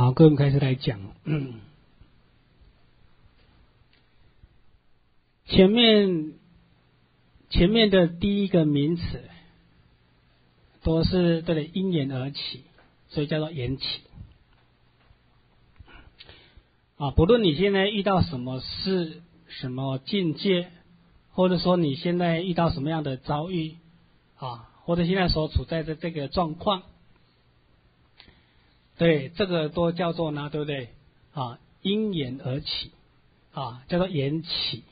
好，各位，开始来讲。前面前面的第一个名词都是对的因缘而起，所以叫做缘起。啊，不论你现在遇到什么事、什么境界，或者说你现在遇到什么样的遭遇，啊，或者现在所处在的这个状况。对，这个都叫做呢，对不对？啊，因缘而起，啊，叫做缘起。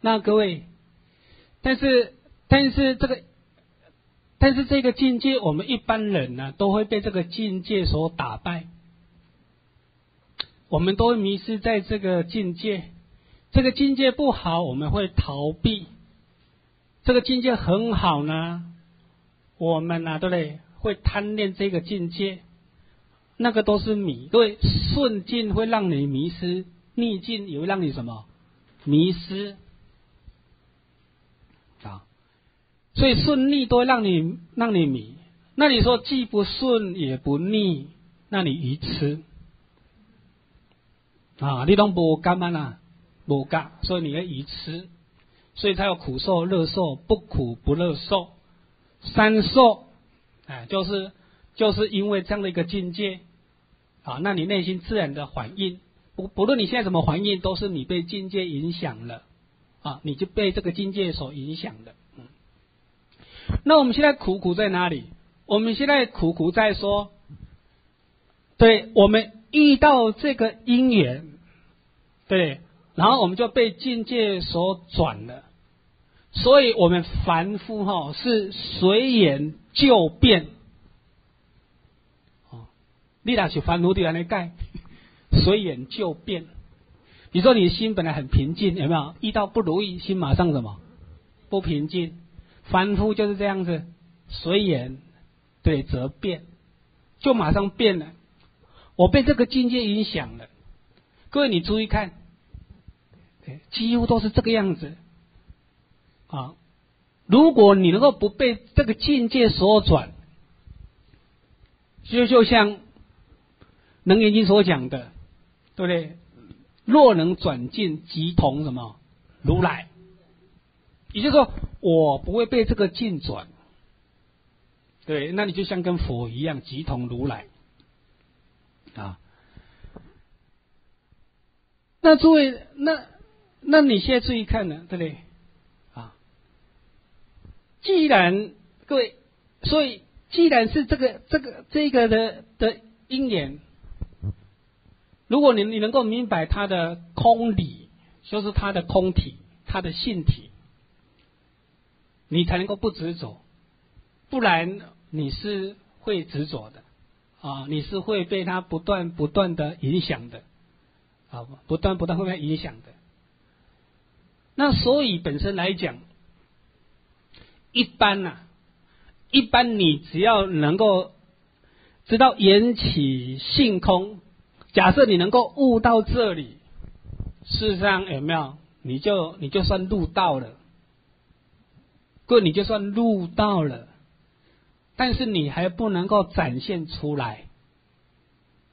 那各位，但是但是这个，但是这个境界，我们一般人呢，都会被这个境界所打败。我们都迷失在这个境界，这个境界不好，我们会逃避；这个境界很好呢，我们呢，对不对？会贪恋这个境界。那个都是迷，各位顺境会让你迷失，逆境也会让你什么迷失啊？所以顺逆都会让你让你迷。那你说既不顺也不逆，那你愚痴啊？你都不干嘛呢？不干，所以你要愚痴，所以才有苦受、乐受、不苦不乐受三受。哎，就是就是因为这样的一个境界。啊，那你内心自然的反应，不不论你现在怎么反应，都是你被境界影响了，啊，你就被这个境界所影响的。嗯，那我们现在苦苦在哪里？我们现在苦苦在说，对我们遇到这个因缘，对，然后我们就被境界所转了，所以我们凡夫哈是随缘就变。你那是烦恼的来盖，随缘就变。你说，你心本来很平静，有没有？遇到不如意，心马上什么？不平静。凡夫就是这样子，随缘对则变，就马上变了。我被这个境界影响了。各位，你注意看，几乎都是这个样子啊。如果你能够不被这个境界所转，就就像。能言经所讲的，对不对？若能转进，即同什么如来？也就是说，我不会被这个境转，对，那你就像跟佛一样，即同如来啊。那诸位，那那你现在注意看呢，对不对？啊，既然各位，所以既然是这个这个这个的的因缘。如果你你能够明白它的空理，就是它的空体，它的性体，你才能够不执着，不然你是会执着的啊，你是会被它不断不断的影响的啊，不断不断会被影响的。那所以本身来讲，一般呐，一般你只要能够知道缘起性空。假设你能够悟到这里，事实上有没有？你就你就算入道了，各位你就算入道了，但是你还不能够展现出来，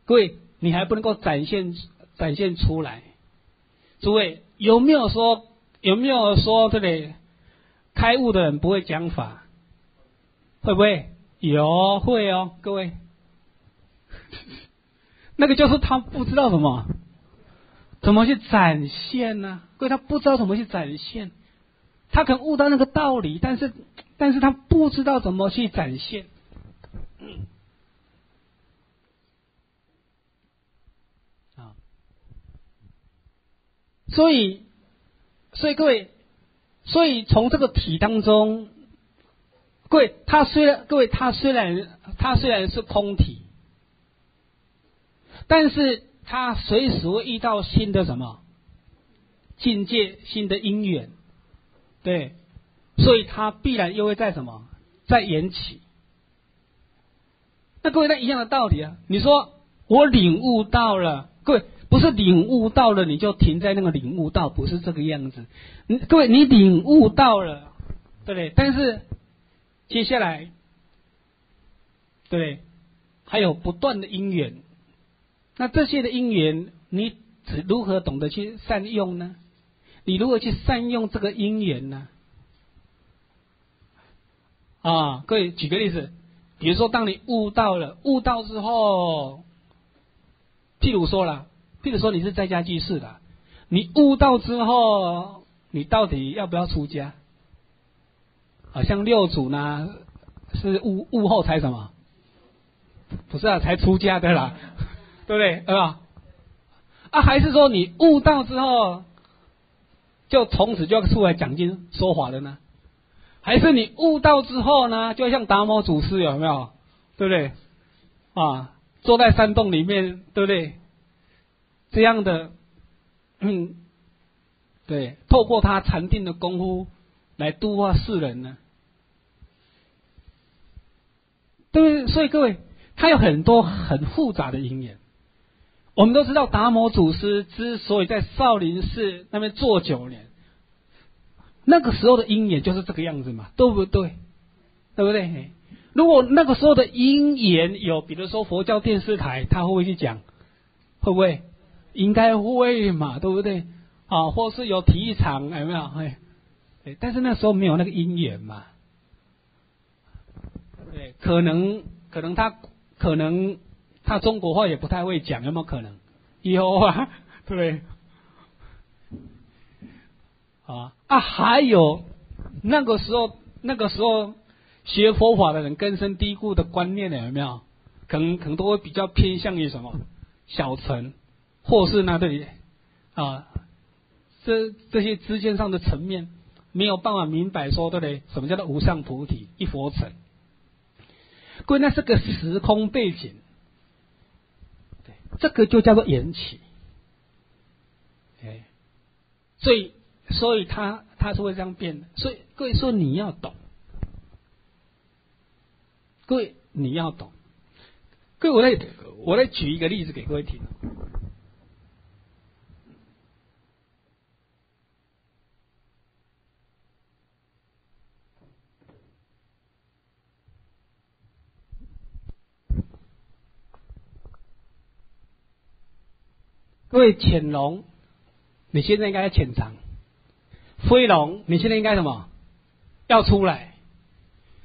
各位你还不能够展现展现出来。诸位有没有说有没有说这里开悟的人不会讲法？会不会？有会哦，各位。那个就是他不知道什么，怎么去展现呢？因为他不知道怎么去展现，他可能悟到那个道理，但是，但是他不知道怎么去展现。啊，所以，所以各位，所以从这个体当中，各位，他虽然各位他虽然他虽然是空体。但是他随时会遇到新的什么境界、新的因缘，对，所以他必然又会在什么在缘起。那各位，那一样的道理啊！你说我领悟到了，各位不是领悟到了你就停在那个领悟到，不是这个样子。各位，你领悟到了，对不对？但是接下来，对，还有不断的因缘。那这些的因缘，你如何懂得去善用呢？你如何去善用这个因缘呢？啊，各位举个例子，比如说，当你悟到了，悟到之后，譬如说了，譬如说你是在家居士的，你悟到之后，你到底要不要出家？啊，像六祖呢，是悟悟后才什么？不是啊，才出家的啦，对不对？对吧？啊，还是说你悟到之后，就从此就要出来讲经说法了呢？还是你悟到之后呢，就像达摩祖师有没有？对不对？啊，坐在山洞里面，对不对？这样的，嗯，对，透过他禅定的功夫来度化世人呢？对，所以各位，他有很多很复杂的因缘。我们都知道，达摩祖师之所以在少林寺那边坐九年。那个时候的因缘就是这个样子嘛，对不对？对不对？如果那个时候的因缘有，比如说佛教电视台，他会不会去讲？会不会？应该会嘛，对不对？啊，或是有体育场，有没有？哎，但是那时候没有那个因缘嘛。对，可能可能他可能他中国话也不太会讲，有没有可能？有啊，对不对？啊啊！还有那个时候，那个时候学佛法的人根深蒂固的观念呢，有没有？可能可能都会比较偏向于什么小乘，或是那对啊，这这些之间上的层面没有办法明白说对不对？什么叫做无上菩提一佛乘？各位，那是个时空背景，这个就叫做缘起，哎，所以。所以他他是会这样变的，所以各位说你要懂，各位你要懂，各位我来我来举一个例子给各位听。因为潜龙，你现在应该要潜藏。飞龙，你现在应该什么？要出来。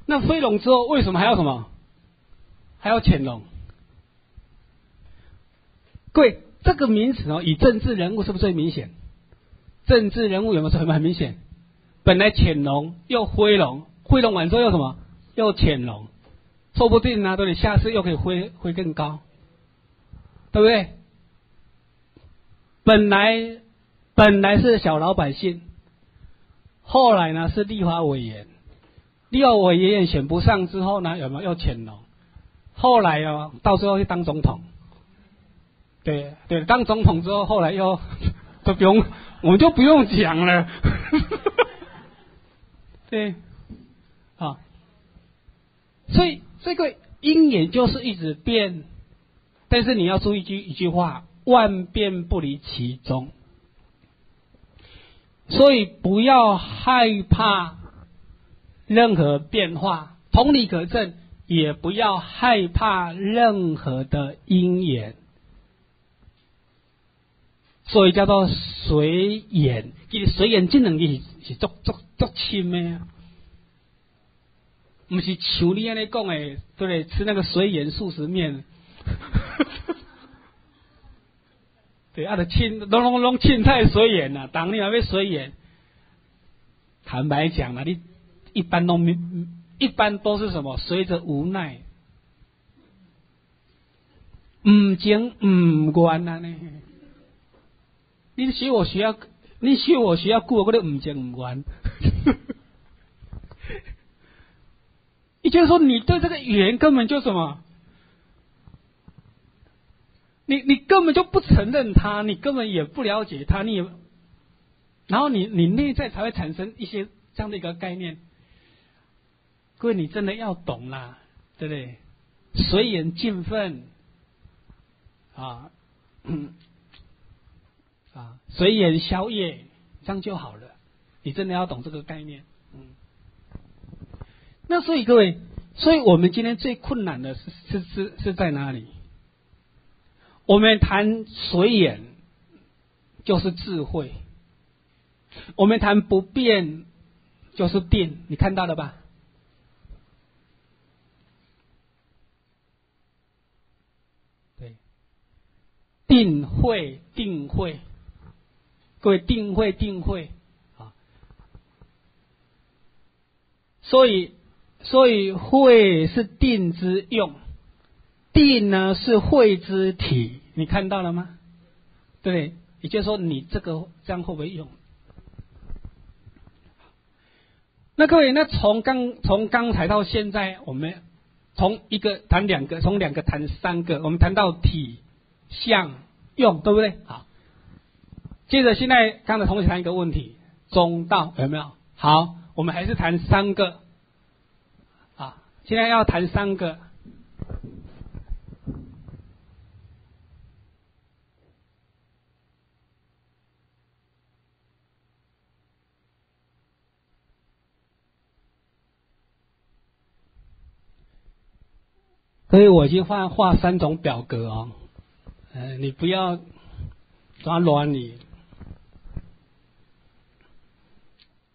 那飞龙之后，为什么还要什么？还要潜龙？各位，这个名词哦，以政治人物是不是最明显？政治人物有没有很很明显？本来潜龙又飞龙，飞龙完之后又什么？又潜龙，说不定呢，对不对？下次又可以飞飞更高，对不对？本来本来是小老百姓。后来呢是立法委员，立法委员选不上之后呢，有没有又潜龙？后来哦，到最后去当总统。对对，当总统之后，后来又 就不用，我们就不用讲了。对，啊，所以这个鹰眼就是一直变，但是你要注意一句一句话：万变不离其宗。所以不要害怕任何变化，同理可证，也不要害怕任何的因缘。所以叫做随缘，其实随缘这两个是是足足足亲的，不是像你安尼讲的，对不对？吃那个随缘素食面。对，啊，的青拢拢拢青菜随缘呐，当你还要随缘。坦白讲啊，你一般都没，一般都是什么？随着无奈，唔情唔愿啊呢？你学我学要，你学我学要过，我都唔情唔愿。也就是说，你对这个缘根本就什么？你你根本就不承认他，你根本也不了解他，你也，然后你你内在才会产生一些这样的一个概念。各位，你真的要懂啦，对不对？随缘尽分，啊，啊，随缘消业，这样就好了。你真的要懂这个概念，嗯。那所以各位，所以我们今天最困难的是是是是在哪里？我们谈随缘就是智慧，我们谈不变就是定，你看到了吧？对，定慧定慧，各位定慧定慧。啊，所以所以慧是定之用。定呢是会之体，你看到了吗？对，也就是说你这个这样会不会用？那各位，那从刚从刚才到现在，我们从一个谈两个，从两个谈三个，我们谈到体、相、用，对不对？好，接着现在刚才同学谈一个问题，中道有没有？好，我们还是谈三个，啊，现在要谈三个。所以我已经画画三种表格哦，呃，你不要抓乱你。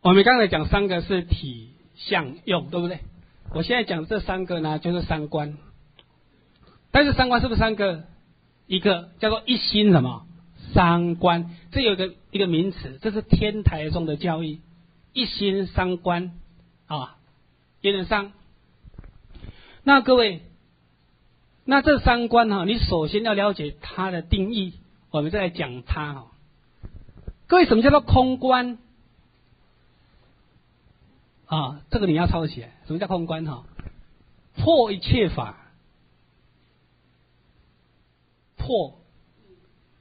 我们刚才讲三个是体、相、用，对不对？我现在讲这三个呢，就是三观。但是三观是不是三个？一个叫做一心什么？三观，这有个一个名词，这是天台中的教义，一心三观啊，有点上。那各位。那这三观哈，你首先要了解它的定义，我们再来讲它哈。各位，什么叫做空观？啊，这个你要抄起来。什么叫空观哈？破一切法，破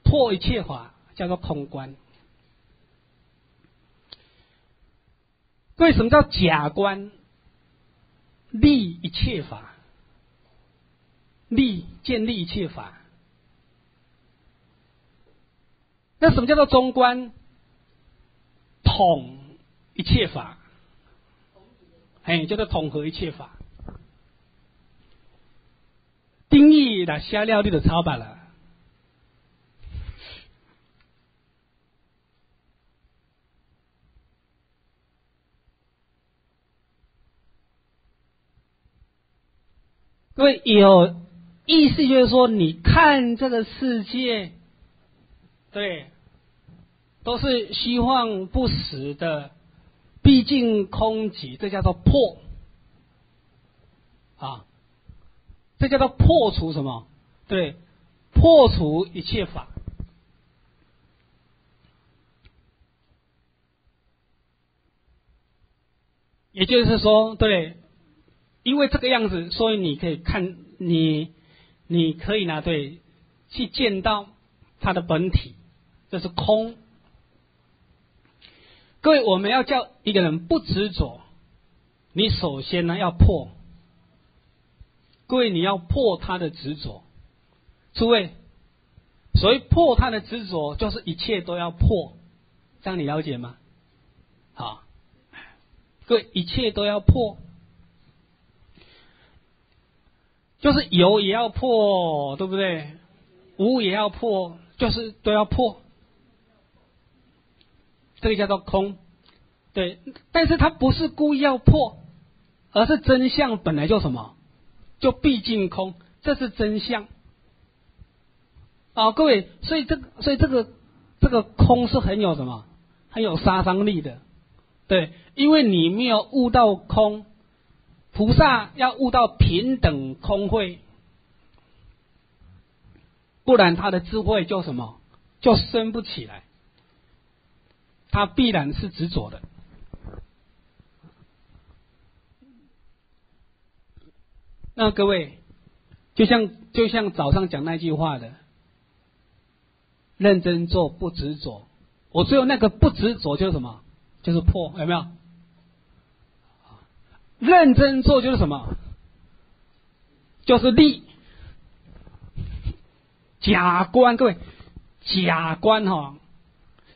破一切法叫做空观。各位，什么叫假观？立一切法。立建立一切法，那什么叫做中观？统一切法，哎，叫做统合一切法。定义的瞎料率的超版了。各位有。意思就是说，你看这个世界，对，都是虚幻不实的，毕竟空寂，这叫做破啊，这叫做破除什么？对，破除一切法，也就是说，对，因为这个样子，所以你可以看你。你可以呢，对，去见到它的本体，这是空。各位，我们要叫一个人不执着，你首先呢要破。各位，你要破他的执着。诸位，所谓破他的执着，就是一切都要破，这样你了解吗？好，各位，一切都要破。就是有也要破，对不对？无也要破，就是都要破。这个叫做空，对。但是它不是故意要破，而是真相本来就什么，就毕竟空，这是真相。啊，各位，所以这个，所以这个，这个空是很有什么，很有杀伤力的，对，因为你没有悟到空。菩萨要悟到平等空慧，不然他的智慧就什么就升不起来，他必然是执着的。那各位，就像就像早上讲那句话的，认真做不执着，我最后那个不执着就是什么？就是破，有没有？认真做就是什么？就是立假观，各位假观哈，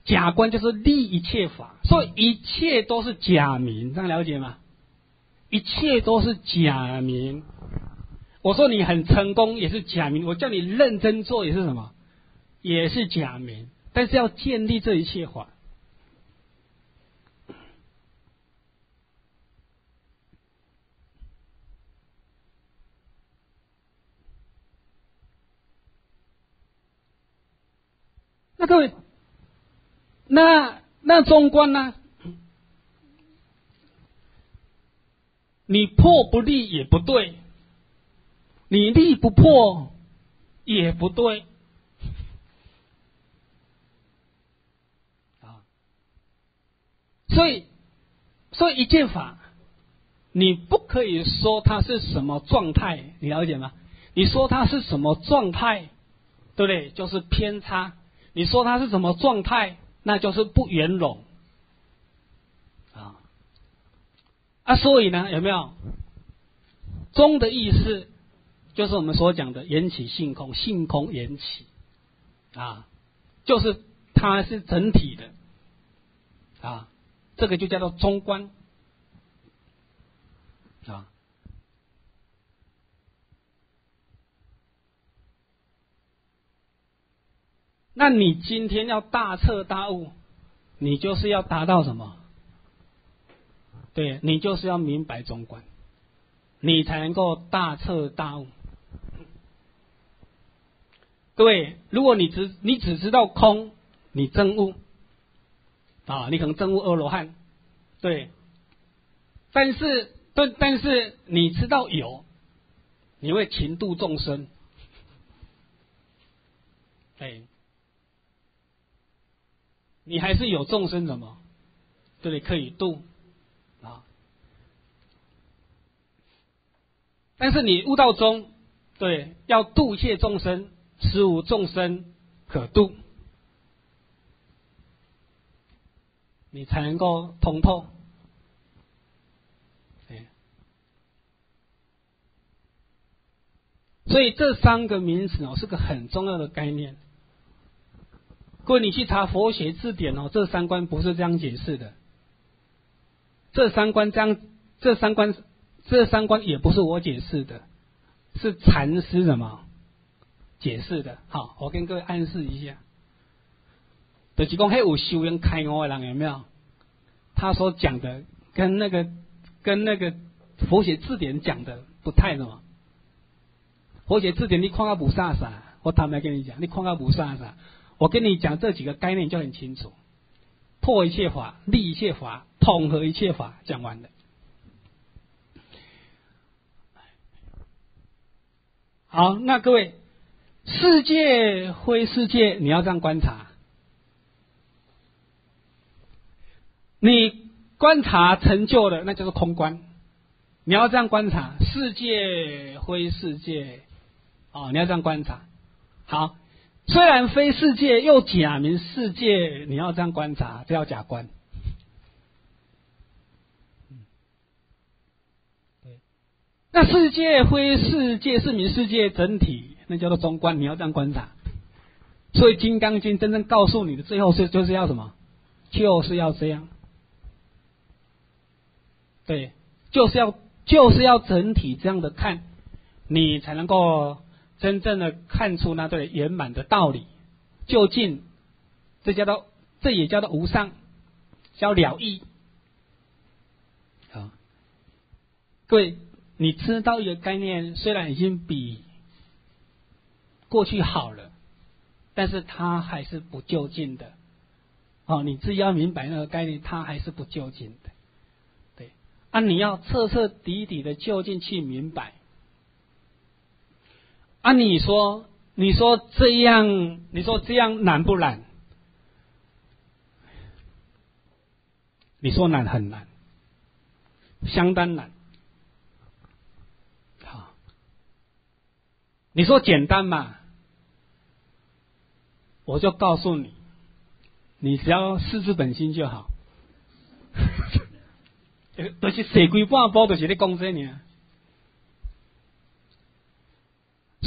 假观就是立一切法，所以一切都是假名，这样了解吗？一切都是假名。我说你很成功也是假名，我叫你认真做也是什么？也是假名。但是要建立这一切法。各位，那那中观呢？你破不立也不对，你立不破也不对，啊，所以，所以一件法，你不可以说它是什么状态，你了解吗？你说它是什么状态，对不对？就是偏差。你说它是什么状态，那就是不圆融。啊，啊所以呢，有没有中的意思？就是我们所讲的缘起性空，性空缘起啊，就是它是整体的啊，这个就叫做中观啊。那你今天要大彻大悟，你就是要达到什么？对你就是要明白中观，你才能够大彻大悟。各位，如果你只你只知道空，你真悟啊，你可能真悟阿罗汉，对。但是，但但是你知道有，你会情度众生，哎，你还是有众生什么，对，可以度啊。但是你悟道中，对，要度一切众生，实无众生可度，你才能够通透。所以这三个名词哦，是个很重要的概念。各位，你去查佛学字典哦，这三观不是这样解释的。这三观这样，这三观。这三观也不是我解释的，是禅师什么解释的？好，我跟各位暗示一下，就是讲，还有修行开悟的人有没有？他所讲的跟那个跟那个佛学字典讲的不太什么？佛学字典你看个不啥啥，我坦白跟你讲，你看个不啥啥，我跟你讲这几个概念就很清楚：破一切法，立一切法，统合一切法，讲完了。好，那各位，世界非世界，你要这样观察。你观察成就的，那就是空观。你要这样观察，世界非世界，哦，你要这样观察。好，虽然非世界，又假名世界，你要这样观察，这叫假观。那世界非世界是名世界整体，那叫做中观。你要这样观察。所以《金刚经》真正告诉你的最后是就是要什么？就是要这样。对，就是要就是要整体这样的看，你才能够真正的看出那对圆满的道理。究竟这叫做这也叫做无上，叫了义。好，各位。你知道一个概念，虽然已经比过去好了，但是它还是不就近的。哦，你自己要明白那个概念，它还是不就近的。对，啊，你要彻彻底底的就近去明白。啊，你说，你说这样，你说这样难不难？你说难很难，相当难。好你说简单嘛？我就告诉你，你只要四字本心就好。都是写规半包，都是你讲这呢。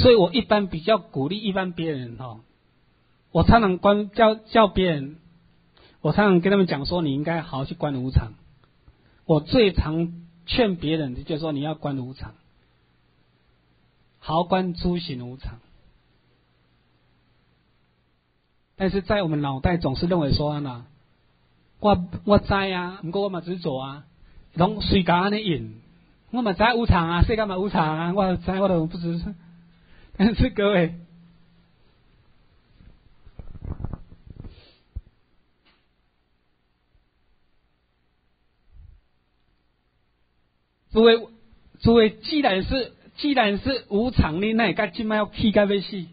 所以我一般比较鼓励一般别人哈，我常常关叫叫别人，我常常跟他们讲说，你应该好好去观无常。我最常劝别人的就是说，你要观无常。好好观诸行无常。但是在我们脑袋总是认为说呢，我我知啊，不过我嘛执着啊，拢随家安尼引，我嘛知无常啊，世间嘛无常啊，我知我都不知。但 是各位，诸位，诸位，既然是既然是无常的，那你干今麦要气干为死？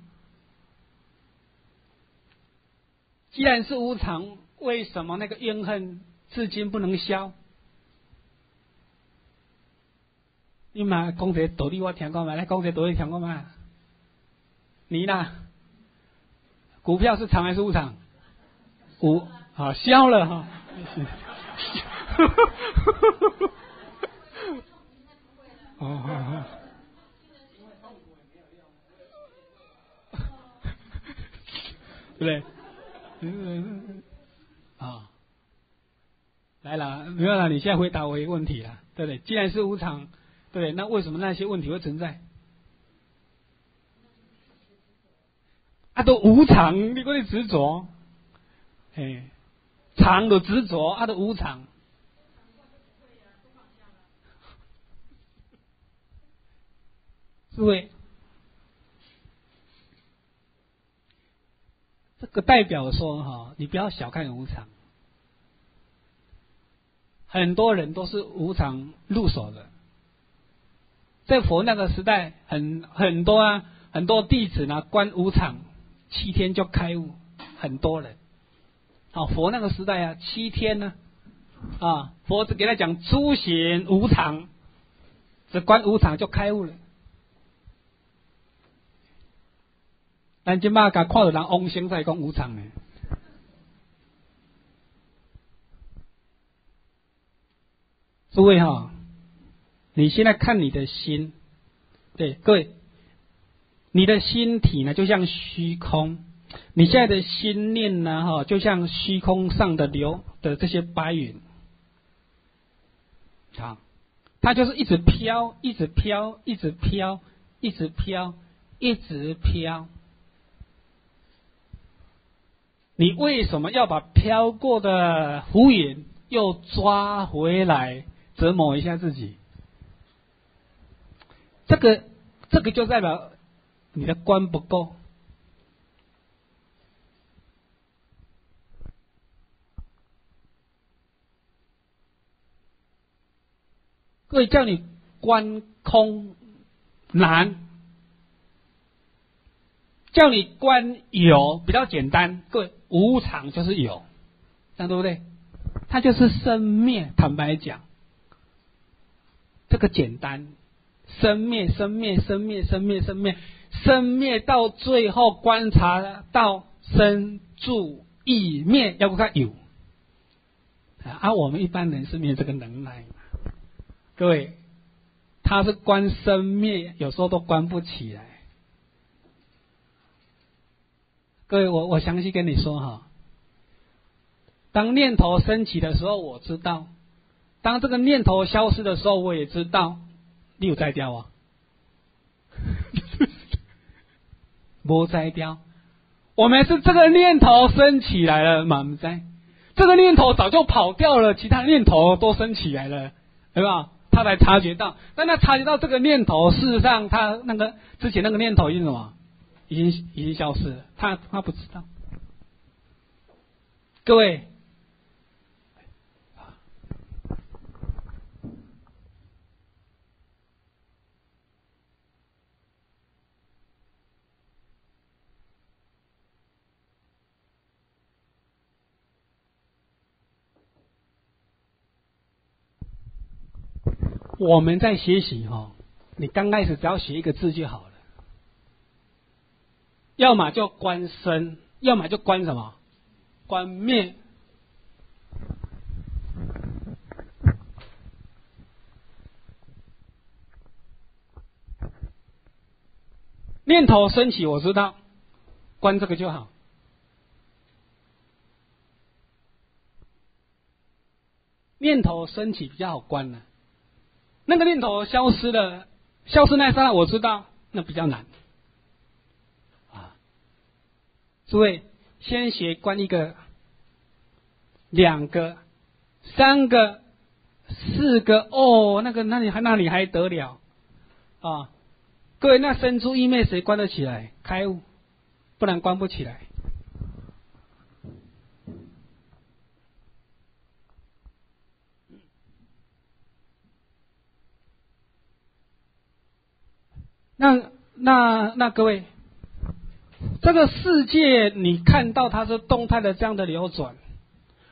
既然是无常，为什么那个怨恨至今不能消？你嘛讲个道理我听过嘛？来讲个道理听过嘛？你呢？股票是长还是无常？无啊，消了哈。哦好好。对不对？嗯啊，来了，没有了。你现在回答我一个问题了，对不对？既然是无常，对不对？那为什么那些问题会存在？啊，都无常，你过你执着，哎，常的执着，啊，都无常。诸位。这个代表说哈，你不要小看无常，很多人都是无常入手的。在佛那个时代，很很多啊，很多弟子呢，观无常七天就开悟，很多人。好，佛那个时代啊，七天呢，啊，佛只给他讲诸行无常，只观无常就开悟了。咱即马甲看到人往生在讲无常呢，诸位哈，你现在看你的心，对各位，你的心体呢就像虚空，你现在的心念呢哈就像虚空上的流的这些白云，好，它就是一直飘，一直飘，一直飘，一直飘，一直飘。你为什么要把飘过的浮云又抓回来折磨一下自己？这个，这个就代表你的观不够。各位叫你观空难。叫你观有比较简单，各位无常就是有，这样对不对？它就是生灭。坦白讲，这个简单，生灭、生灭、生灭、生灭、生灭、生灭，到最后观察到生住异灭，要不看有。啊我们一般人是没有这个能耐。各位，他是观生灭，有时候都观不起来。各位，我我详细跟你说哈。当念头升起的时候，我知道；当这个念头消失的时候，我也知道。你有在掉啊？没摘掉。我们是这个念头升起来了，满在。这个念头早就跑掉了，其他念头都升起来了，对吧？他才察觉到。但他察觉到这个念头，事实上他那个之前那个念头是什么？已经已经消失了，他他不知道。各位，我们在学习哈，你刚开始只要写一个字就好了。要么就观身，要么就观什么？观灭。念头升起，我知道，观这个就好。念头升起比较好观呢。那个念头消失了，消失那刹那，我知道。那比较难。啊，诸位先学观一个、两个、三个、四个，哦，那个那里还那里还得了啊？各位，那生出意昧谁关得起来？开悟，不然关不起来。那那那各位，这个世界你看到它是动态的这样的流转，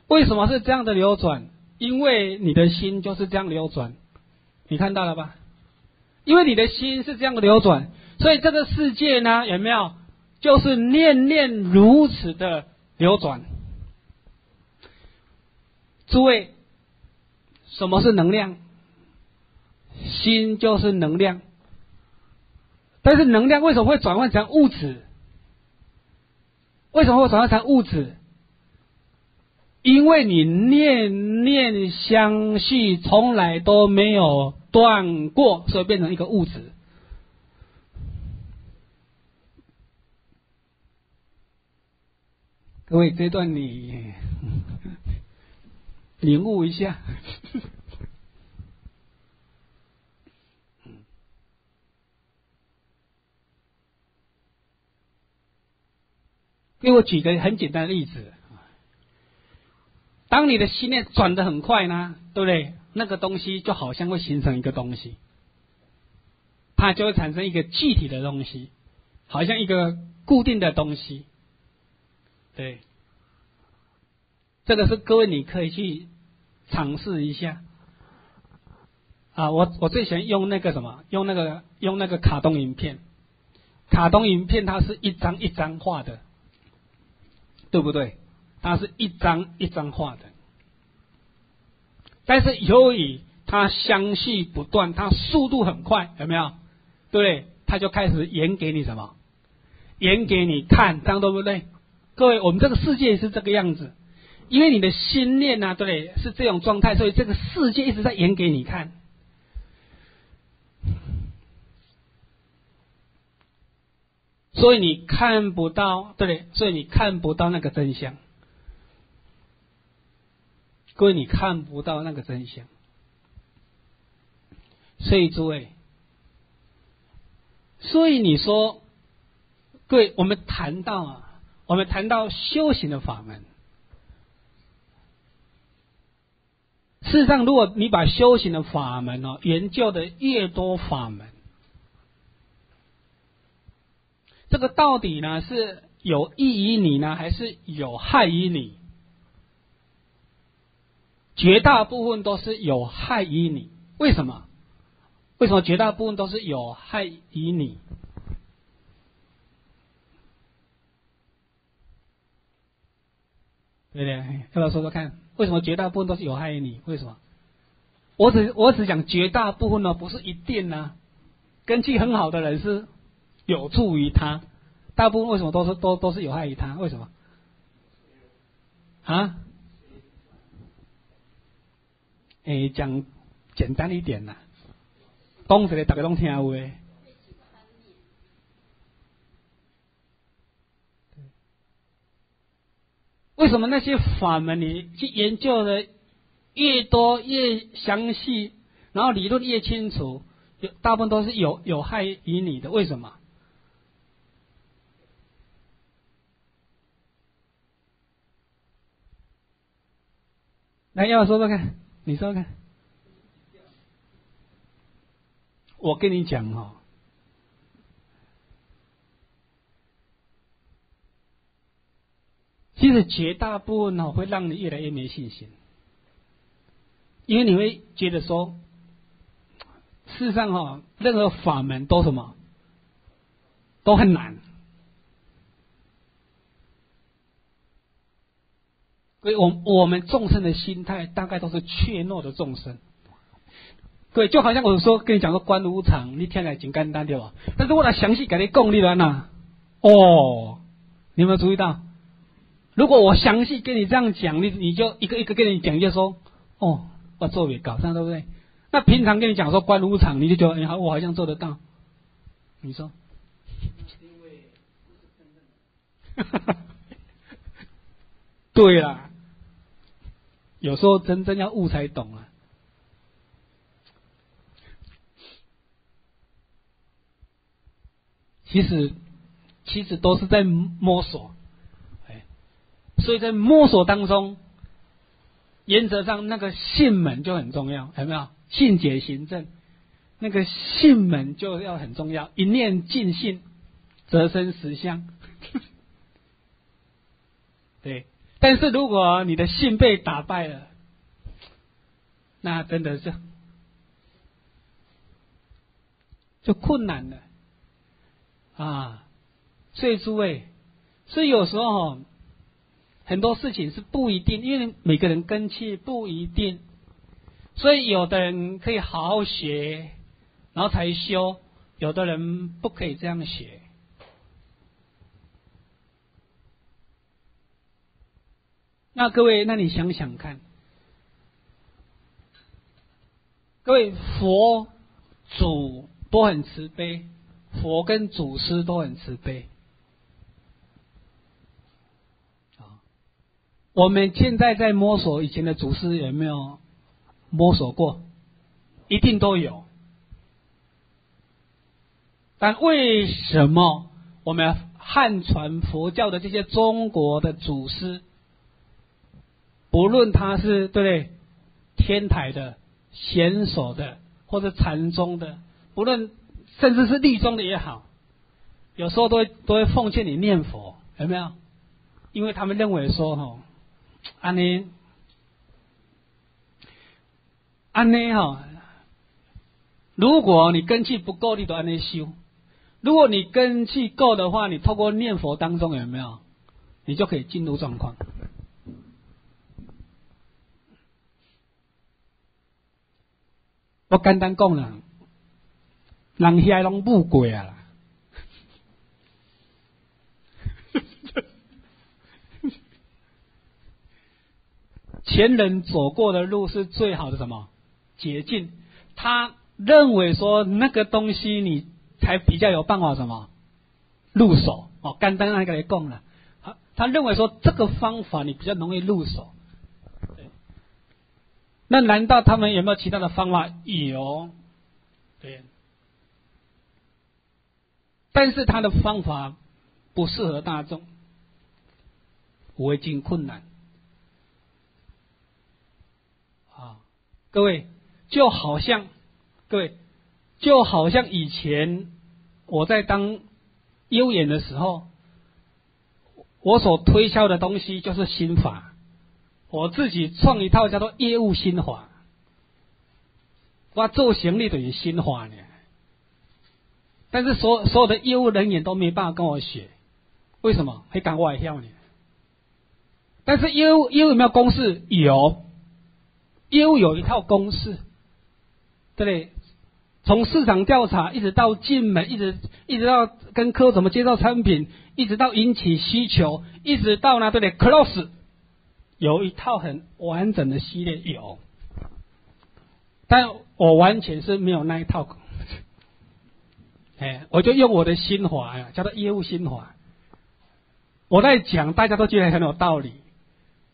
为什么是这样的流转？因为你的心就是这样流转，你看到了吧？因为你的心是这样的流转，所以这个世界呢，有没有？就是念念如此的流转。诸位，什么是能量？心就是能量。但是能量为什么会转换成物质？为什么会转换成物质？因为你念念相续，从来都没有断过，所以变成一个物质。各位，这段你 领悟一下。给我举个很简单的例子，当你的心念转的很快呢，对不对？那个东西就好像会形成一个东西，它就会产生一个具体的东西，好像一个固定的东西。对，这个是各位你可以去尝试一下。啊，我我最喜欢用那个什么，用那个用那个卡通影片，卡通影片它是一张一张画的。对不对？它是一张一张画的，但是由于它相续不断，它速度很快，有没有？对，它就开始演给你什么？演给你看，这样对不对？各位，我们这个世界是这个样子，因为你的心念呢，对，是这种状态，所以这个世界一直在演给你看。所以你看不到，对不对？所以你看不到那个真相。各位，你看不到那个真相。所以诸位，所以你说，各位，我们谈到啊，我们谈到修行的法门。事实上，如果你把修行的法门哦，研究的越多法门。这个到底呢是有益于你呢，还是有害于你？绝大部分都是有害于你。为什么？为什么绝大部分都是有害于你？对不对？要不要说说看？为什么绝大部分都是有害于你？为什么？我只我只讲绝大部分呢，不是一定呢。根据很好的人是。有助于他，大部分为什么都是都都是有害于他？为什么？啊？诶，讲简单一点呐，东西的大家拢听有诶。为什么那些法门你去研究的越多越详细，然后理论越清楚，有大部分都是有有害于你的？为什么？来，要我说说看，你说说看。我跟你讲哈，其实绝大部分呢会让你越来越没信心，因为你会觉得说，事实上哈，任何法门都什么，都很难。所以我我们众生的心态大概都是怯懦的众生，对，就好像我说跟你讲说观无常，你听起来挺简单对吧？但是我来详细给你讲你了呐，哦，你有没有注意到？如果我详细跟你这样讲，你你就一个一个跟你讲，就说哦，我做没搞上，对不对？那平常跟你讲说观无常，你就觉得哎好，我好像做得到，你说？对啦，有时候真正要悟才懂啊。其实，其实都是在摸索，哎，所以在摸索当中，原则上那个信门就很重要，有没有？信解行证，那个信门就要很重要，一念尽信，则生实相。对，但是如果你的信被打败了，那真的是就困难了。啊，所以诸位，所以有时候很多事情是不一定，因为每个人根气不一定，所以有的人可以好好学，然后才修；有的人不可以这样学。那各位，那你想想看，各位佛祖都很慈悲。佛跟祖师都很慈悲啊！我们现在在摸索以前的祖师有没有摸索过？一定都有。但为什么我们汉传佛教的这些中国的祖师，不论他是对不对天台的、显手的，或者禅宗的，不论。甚至是立宗的也好，有时候都会都会奉劝你念佛，有没有？因为他们认为说，哈，安尼，安尼哈，如果你根气不够，你都安尼修；如果你根气够的话，你透过念佛当中有没有，你就可以进入状况。我简单讲了。人遐拢不过啊！前人走过的路是最好的什么捷径？他认为说那个东西你才比较有办法什么入手哦。刚刚那个来讲了，他他认为说这个方法你比较容易入手。那难道他们有没有其他的方法？有，对。但是他的方法不适合大众，为经困难啊！各位就好像各位就好像以前我在当优演的时候，我所推销的东西就是心法，我自己创一套叫做业务心法，我做行李等于心法呢。但是所所有的业务人员都没办法跟我学，为什么？会赶外销呢？但是业务业务有没有公式？有，业务有一套公式，对不对？从市场调查一直到进门，一直一直到跟客户怎么介绍产品，一直到引起需求，一直到呢，对不对？Close，有一套很完整的系列有，但我完全是没有那一套。哎，我就用我的心法呀，叫做业务心法。我在讲，大家都觉得很有道理，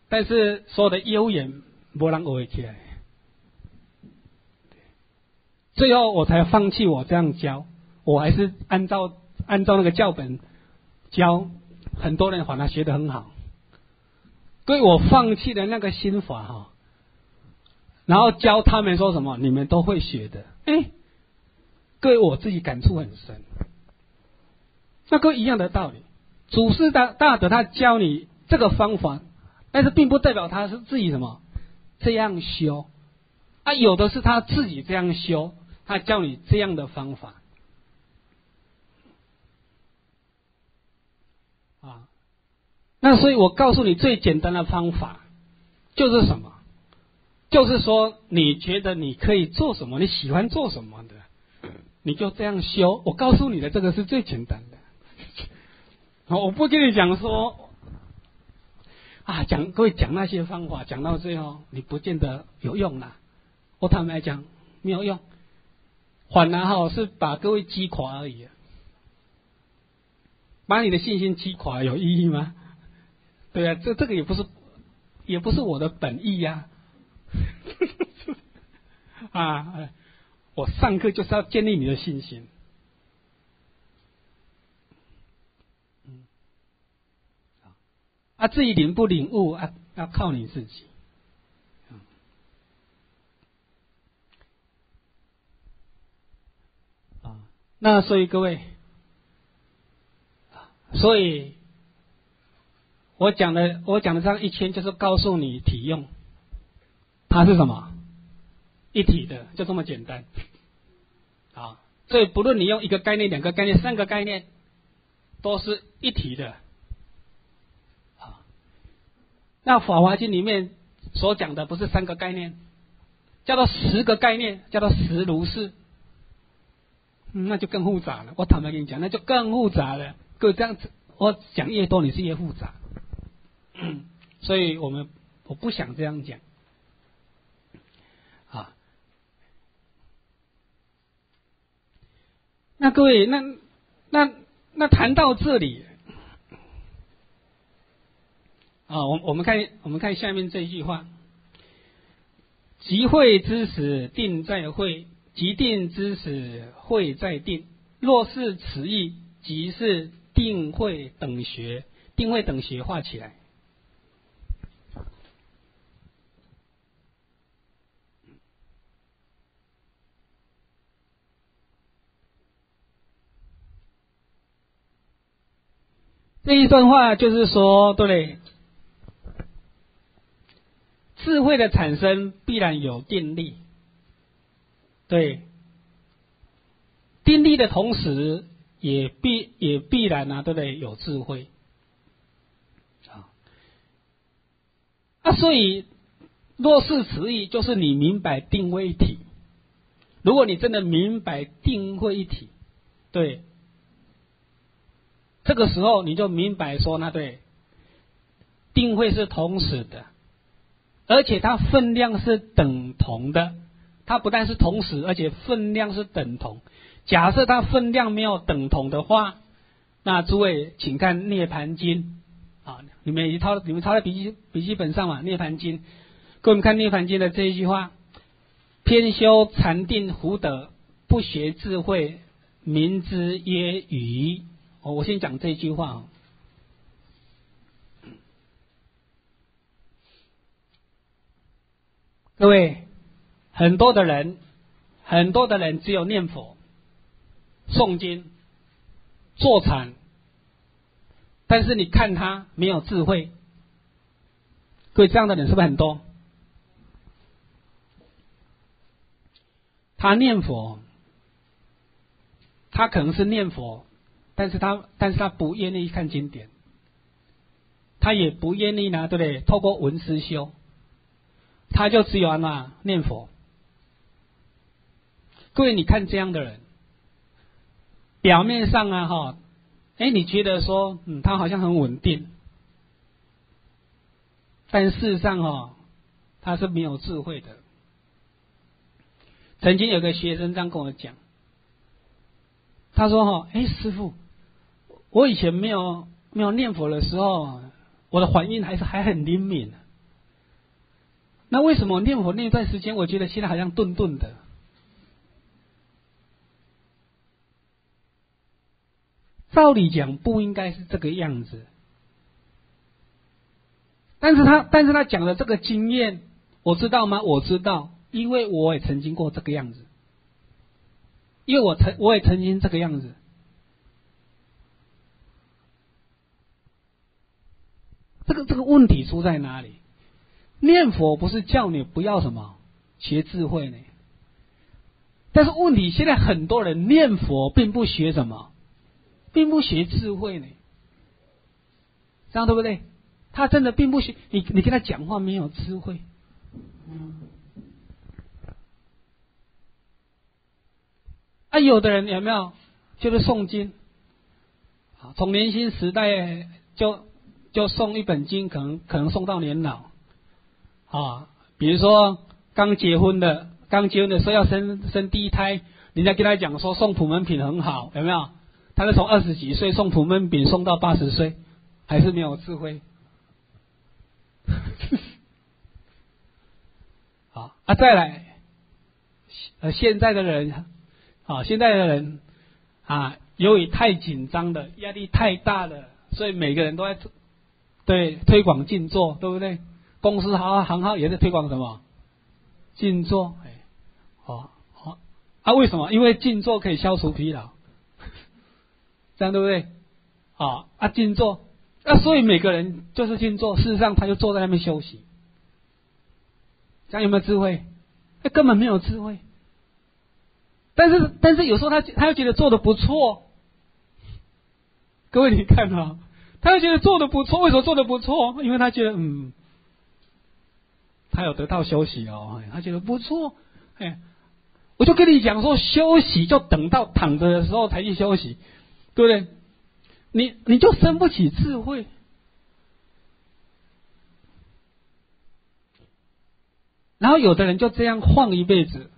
但是所有的业务员不让我起来，最后我才放弃我这样教，我还是按照按照那个教本教，很多人反而学得很好，对我放弃的那个心法哈，然后教他们说什么，你们都会学的，哎。各位，我自己感触很深。那个一样的道理，祖师大大德他教你这个方法，但是并不代表他是自己什么这样修啊。有的是他自己这样修，他教你这样的方法啊。那所以我告诉你最简单的方法就是什么？就是说你觉得你可以做什么，你喜欢做什么的。你就这样修，我告诉你的这个是最简单的。好，我不跟你讲说啊，讲各位讲那些方法，讲到最后你不见得有用啦。我坦白讲没有用，反而哈是把各位击垮而已。把你的信心击垮有意义吗？对啊，这这个也不是，也不是我的本意呀。啊，我上课就是要建立你的信心。啊，至于领不领悟啊，要靠你自己。啊，那所以各位，所以我讲的我讲的这样一圈，就是告诉你体用，它是什么一体的，就这么简单。啊，所以不论你用一个概念、两个概念、三个概念，都是一体的。啊那《法华经》里面所讲的不是三个概念，叫做十个概念，叫做十如是，那就更复杂了。我坦白跟你讲，那就更复杂了。各位这样子，我讲越多，你是越复杂。所以我们我不想这样讲啊。那各位，那那那谈到这里。啊，我我们看我们看下面这一句话：即会之时，定在会；即定之时，会在定。若是此意，即是定会等学。定会等学画起来。这一段话就是说，对不对。智慧的产生必然有定力，对，定力的同时也必也必然啊，对不对？有智慧，啊，啊，所以若是此意，就是你明白定位一体。如果你真的明白定位一体，对，这个时候你就明白说，那对，定会是同时的。而且它分量是等同的，它不但是同时，而且分量是等同。假设它分量没有等同的话，那诸位请看《涅盘经》啊，你们已抄你们抄在笔记笔记本上嘛，《涅盘经》。各位看《涅盘经》的这一句话：偏修禅定福德，不学智慧，明之曰愚。我先讲这句话。各位，很多的人，很多的人只有念佛、诵经、坐禅，但是你看他没有智慧。各位，这样的人是不是很多？他念佛，他可能是念佛，但是他但是他不愿意看经典，他也不愿意呢，对不对？透过文思修。他就只有啊念佛。各位，你看这样的人，表面上啊哈，哎，你觉得说，嗯，他好像很稳定，但事实上哦，他是没有智慧的。曾经有个学生这样跟我讲，他说哈，哎，师傅，我以前没有没有念佛的时候，我的反应还是还很灵敏。那为什么念佛那段时间，我觉得现在好像顿顿的？照理讲不应该是这个样子，但是他但是他讲的这个经验，我知道吗？我知道，因为我也曾经过这个样子，因为我曾我也曾经这个样子。这个这个问题出在哪里？念佛不是叫你不要什么学智慧呢？但是问题现在很多人念佛并不学什么，并不学智慧呢，这样对不对？他真的并不学你，你跟他讲话没有智慧。啊，有的人有没有就是诵经？啊，从年轻时代就就送一本经，可能可能送到年老。啊，比如说刚结婚的，刚结婚的时候要生生第一胎，人家跟他讲说送普门品很好，有没有？他是从二十几岁送普门饼送到八十岁，还是没有智慧。好 啊，再来，呃，现在的人，啊，现在的人啊，由于太紧张的压力太大了，所以每个人都在对推广静坐，对不对？公司好行号也在推广什么静坐，哎，好好啊，为什么？因为静坐可以消除疲劳，这样对不对？啊啊，静坐。那所以每个人就是静坐，事实上他就坐在那边休息，这样有没有智慧？他根本没有智慧。但是但是有时候他他又觉得做的不错，各位你看啊，他又觉得做的不错，为什么做的不错？因为他觉得嗯，他有得到休息哦，他觉得不错。哎，我就跟你讲说，休息就等到躺着的时候才去休息，对不对？你你就生不起智慧，然后有的人就这样晃一辈子，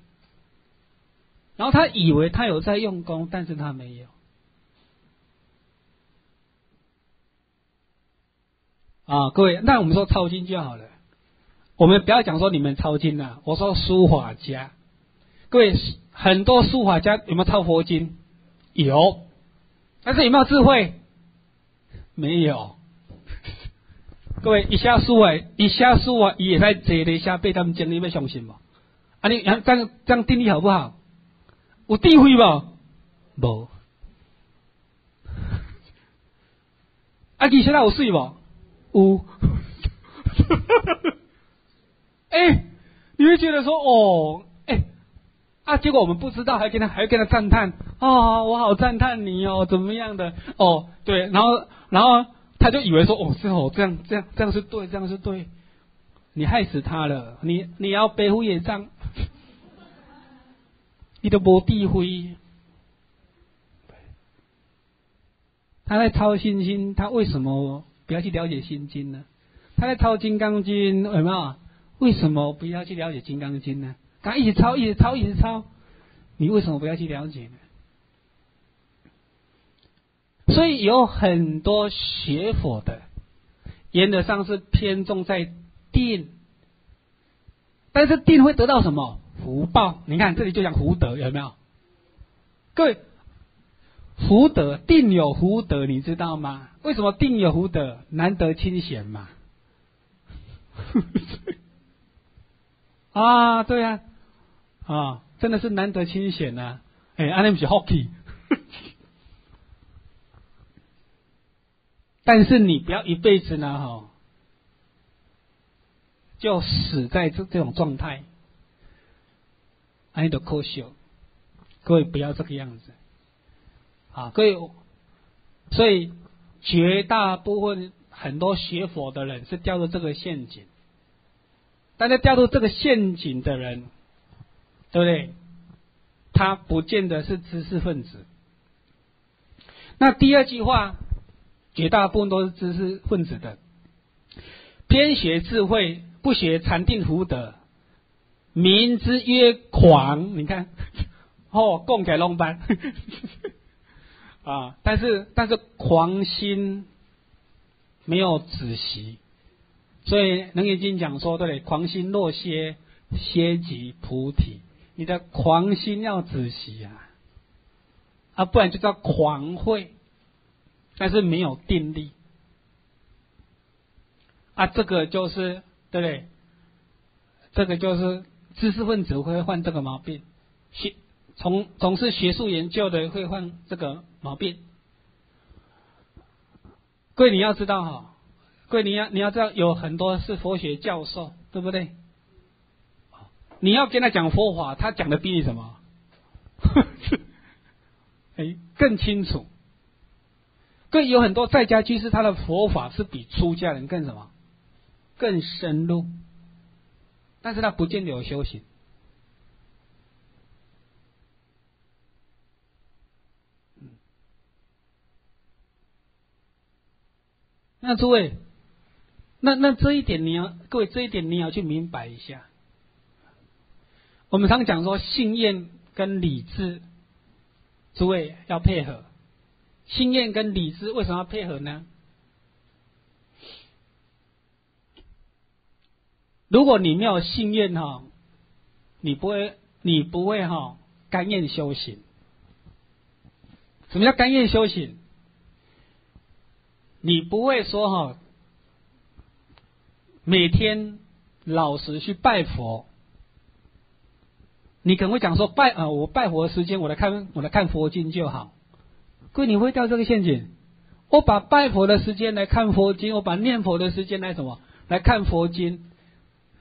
然后他以为他有在用功，但是他没有。啊，各位，那我们说抄经就好了，我们不要讲说你们抄经了，我说书法家，各位很多书法家有没有抄佛经？有，但是有没有智慧？没有，各位一下书啊，一下书啊，也在坐了一下被他们讲，你要相信吗？啊，你这样这样定义好不好？有智慧不？无。啊，其实他有水不？有。哎，你会觉得说哦，哎，啊，结果我们不知道，还跟他还跟他赞叹啊，我好赞叹你哦，怎么样的？哦，对，然后。然后他就以为说哦，这哦这样这样这样是对，这样是对，你害死他了，你你要背负业障，你都无地灰。他在操心心，他为什么不要去了解心经呢？他在抄金刚经，有没有？为什么不要去了解金刚经呢？他一直抄，一直抄，一直抄，你为什么不要去了解呢？所以有很多学佛的，原则上是偏重在定，但是定会得到什么福报？你看这里就讲福德有没有？各位，福德定有福德，你知道吗？为什么定有福德？难得清闲嘛。啊，对呀，啊，真的是难得清闲呐。哎，安尼不是 hockey。但是你不要一辈子呢，哈，就死在这这种状态。爱的科学，各位不要这个样子，啊，各位，所以绝大部分很多学佛的人是掉入这个陷阱。大家掉入这个陷阱的人，对不对？他不见得是知识分子。那第二句话。绝大部分都是知识分子的，偏学智慧，不学禅定福德，名之曰狂。你看，哦，共给龙班啊！但是但是狂心没有止息，所以《楞严经》讲说，对狂心若歇，歇即菩提。你的狂心要止息啊，啊，不然就叫狂慧。但是没有定力啊，这个就是对不对？这个就是知识分子会患这个毛病，从从事学术研究的会患这个毛病。各位你要知道哈，各位你要你要知道有很多是佛学教授，对不对？你要跟他讲佛法，他讲的比你什么？哎，更清楚。更，有很多在家居士，他的佛法是比出家人更什么，更深入，但是他不见得有修行。那诸位，那那这一点你要，各位这一点你要去明白一下。我们常讲说信念跟理智，诸位要配合。信念跟理智为什么要配合呢？如果你没有信念哈，你不会，你不会哈甘愿修行。什么叫甘愿修行？你不会说哈，每天老实去拜佛。你可能会讲说拜啊，我拜佛的时间，我来看我来看佛经就好。各位，你会掉这个陷阱？我把拜佛的时间来看佛经，我把念佛的时间来什么来看佛经？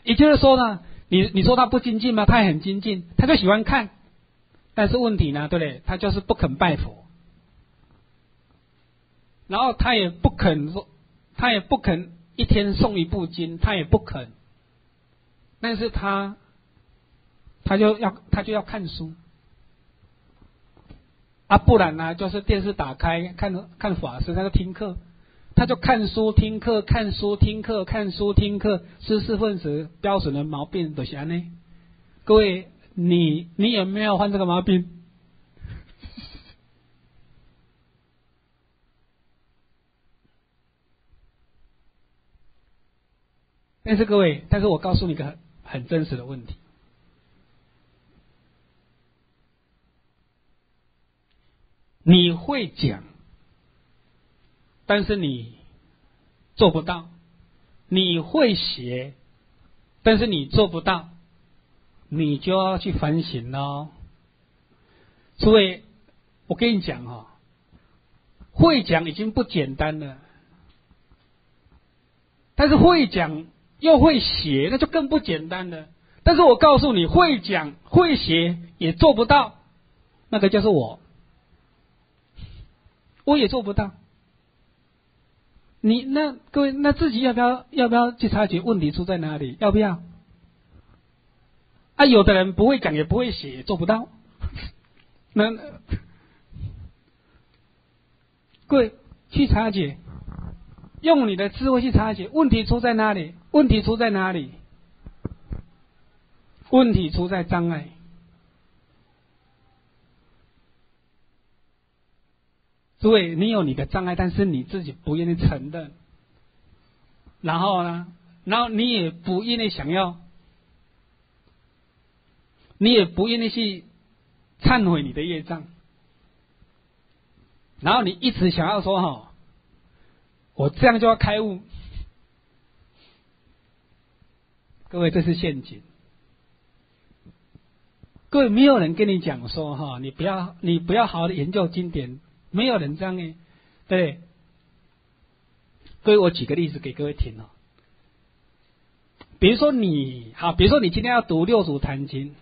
也就是说呢，你你说他不精进吗？他也很精进，他就喜欢看。但是问题呢，对不对？他就是不肯拜佛，然后他也不肯说，他也不肯一天诵一部经，他也不肯。但是他。他就要他就要看书，啊，不然呢，就是电视打开看看法师，他就听课，他就看书听课，看书听课，看书听课，知识分子标准的毛病都是安呢。各位，你你有没有患这个毛病？但是各位，但是我告诉你个很真实的问题。你会讲，但是你做不到；你会写，但是你做不到，你就要去反省喽。所以，我跟你讲哈，会讲已经不简单了，但是会讲又会写，那就更不简单了。但是我告诉你会讲会写也做不到，那个就是我。我也做不到。你那各位，那自己要不要要不要去察觉问题出在哪里？要不要？啊，有的人不会讲，也不会写，做不到。那各位去察觉，用你的智慧去察觉问题出在哪里？问题出在哪里？问题出在障碍。对，你有你的障碍，但是你自己不愿意承认。然后呢，然后你也不愿意想要，你也不愿意去忏悔你的业障。然后你一直想要说哈，我这样就要开悟。各位，这是陷阱。各位，没有人跟你讲说哈，你不要，你不要好好的研究经典。没有人这样哎，对。各位，我举个例子给各位听哦。比如说你，好，比如说你今天要读六祖坛经，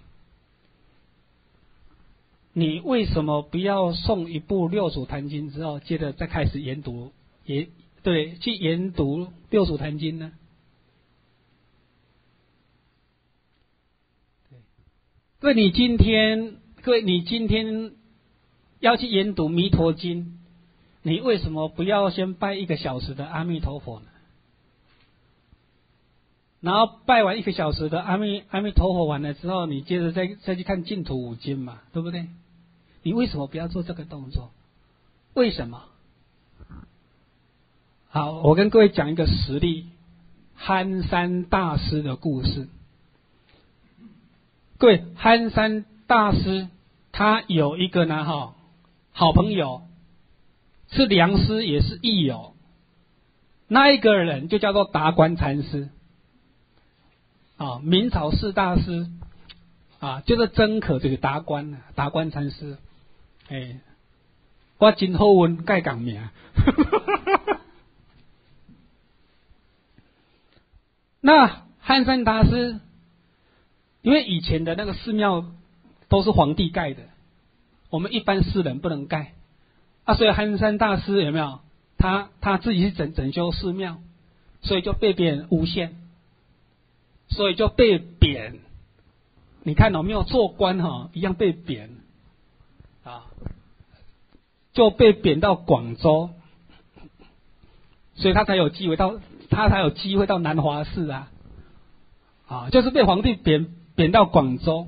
你为什么不要诵一部六祖坛经之后，接着再开始研读，研对，去研读六祖坛经呢？各位，你今天，各位，你今天。要去研读《弥陀经》，你为什么不要先拜一个小时的阿弥陀佛呢？然后拜完一个小时的阿弥阿弥陀佛完了之后，你接着再再去看净土五经嘛，对不对？你为什么不要做这个动作？为什么？好，我跟各位讲一个实例，憨山大师的故事。各位，憨山大师他有一个呢，哈。好朋友是良师，也是益友。那一个人就叫做达观禅师啊，明朝四大师啊，就是真可这个达观达观禅师。哎，我今后文盖港名。那汉山大师，因为以前的那个寺庙都是皇帝盖的。我们一般私人不能盖啊，所以憨山大师有没有？他他自己是整整修寺庙，所以就被别人诬陷，所以就被贬。你看有没有做官哈，一样被贬啊，就被贬到广州，所以他才有机会到他才有机会到南华寺啊，啊，就是被皇帝贬贬到广州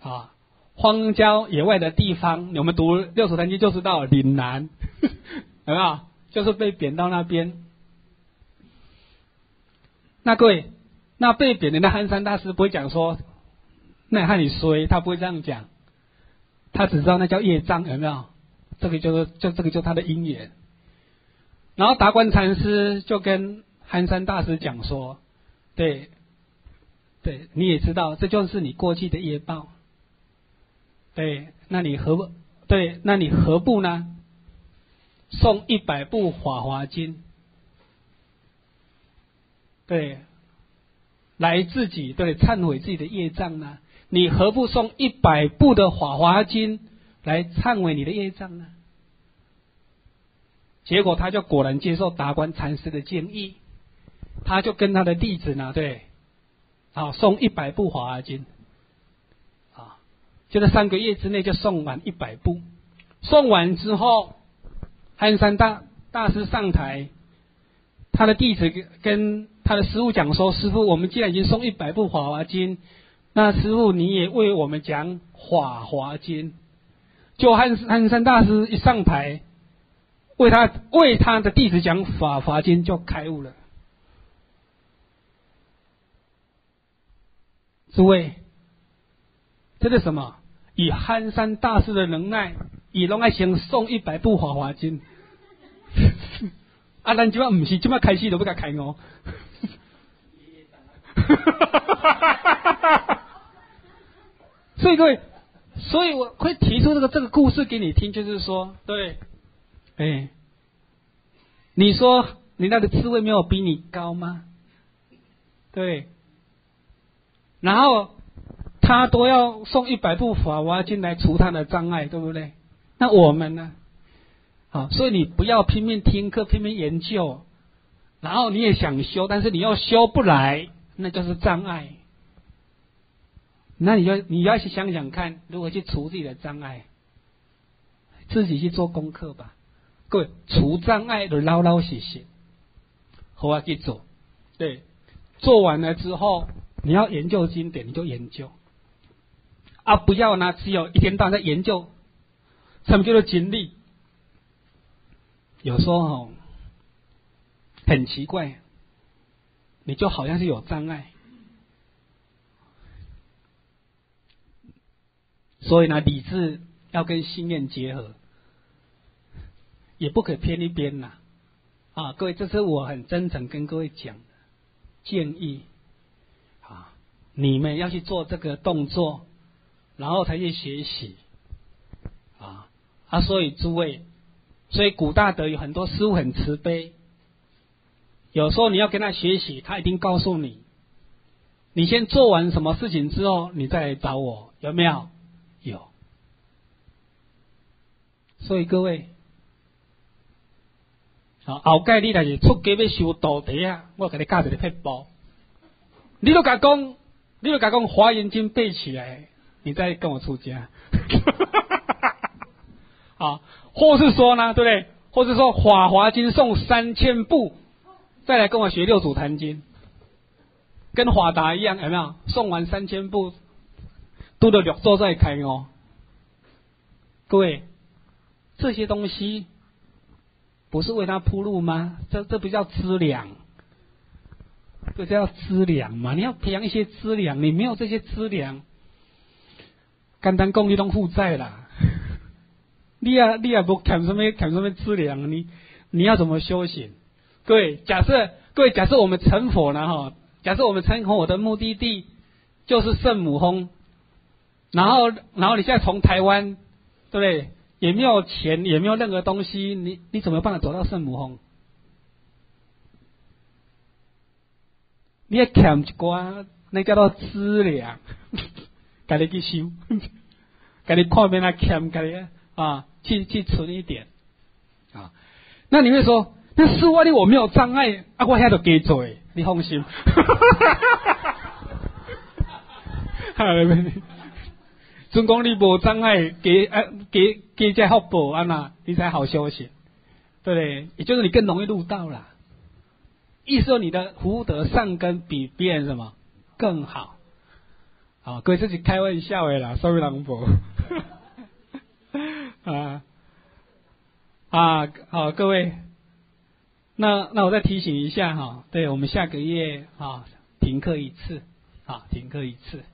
啊。荒郊野外的地方，我们读六祖坛经就知道岭南，有没有？就是被贬到那边。那各位，那被贬的那憨山大师不会讲说，那害你衰，他不会这样讲，他只知道那叫业障，有没有？这个就是就这个就他的因缘。然后达观禅师就跟憨山大师讲说，对，对，你也知道，这就是你过去的业报。对，那你何不？对，那你何不呢？送一百部《法华经》。对，来自己对忏悔自己的业障呢？你何不送一百部的《法华经》来忏悔你的业障呢？结果他就果然接受达观禅师的建议，他就跟他的弟子呢，对，啊，送一百部《法华经》，啊，就在三个月之内就送完一百部。送完之后，汉山大大师上台，他的弟子跟。他的师傅讲说：“师傅，我们既然已经送一百部《法华经》，那师傅你也为我们讲《法华经》。”就汉汉山大师一上台，为他为他的弟子讲《法华经》，就开悟了。诸位，这是什么？以憨山大师的能耐，以龙爱行送一百部《法华经》。啊，咱今晚不是今晚开始都不敢开哦。所以各位，所以我会提出这个这个故事给你听，就是说，对，哎，你说你那个滋味没有比你高吗？对，然后他都要送一百部法华经来除他的障碍，对不对？那我们呢？好，所以你不要拼命听课，拼命研究，然后你也想修，但是你又修不来。那就是障碍，那你要你要去想想看，如何去除自己的障碍，自己去做功课吧。各位，除障碍的老老实实，好啊，去做。对，做完了之后，你要研究经典，你就研究。啊，不要呢，只有一天到晚在研究，什么叫做精力？有时候很奇怪。你就好像是有障碍，所以呢，理智要跟心念结合，也不可偏一边呐。啊，各位，这是我很真诚跟各位讲的建议。你们要去做这个动作，然后才去学习。啊啊，所以诸位，所以古大德有很多师傅很慈悲。有时候你要跟他学习，他一定告诉你，你先做完什么事情之后，你再来找我，有没有？有。所以各位，啊，后盖你来是出家要修道地啊，我给你教一个撇步。你都敢讲，你都甲讲《华严经》背起来，你再跟我出家。啊，或是说呢，对不对？或是说《法华经》送三千部。再来跟我学六祖坛经，跟法达一样，有没有？送完三千部，读了六座再开哦。各位，这些东西不是为他铺路吗？这这不叫资粮，这叫资粮嘛？你要培养一些资粮，你没有这些资粮，简单供你都负债啦。你也你也不看什么看什么资粮，你你要怎么修行？各位，假设各位假设我们成佛了哈，假设我们成佛，的目的地就是圣母峰，然后然后你现在从台湾，对不对？也没有钱，也没有任何东西，你你怎么办法走到圣母峰？你要欠一寡，那叫做资粮，家己去修，赶紧看边来欠，家己啊，去去存一点啊。那你会说？那室外的我没有障碍，啊，我遐都给做，你放心。哈，总讲你无障碍，加啊加加在福报啊那，你才好休息，对不对？也就是你更容易入道啦。意思说你的福德善根比别人什么更好？好，各位自己开玩笑的啦，所以人无。啊啊，好，各位，那那我再提醒一下哈，对我们下个月啊停课一次，啊停课一次。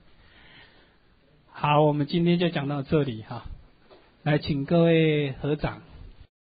好，我们今天就讲到这里哈，来请各位合掌。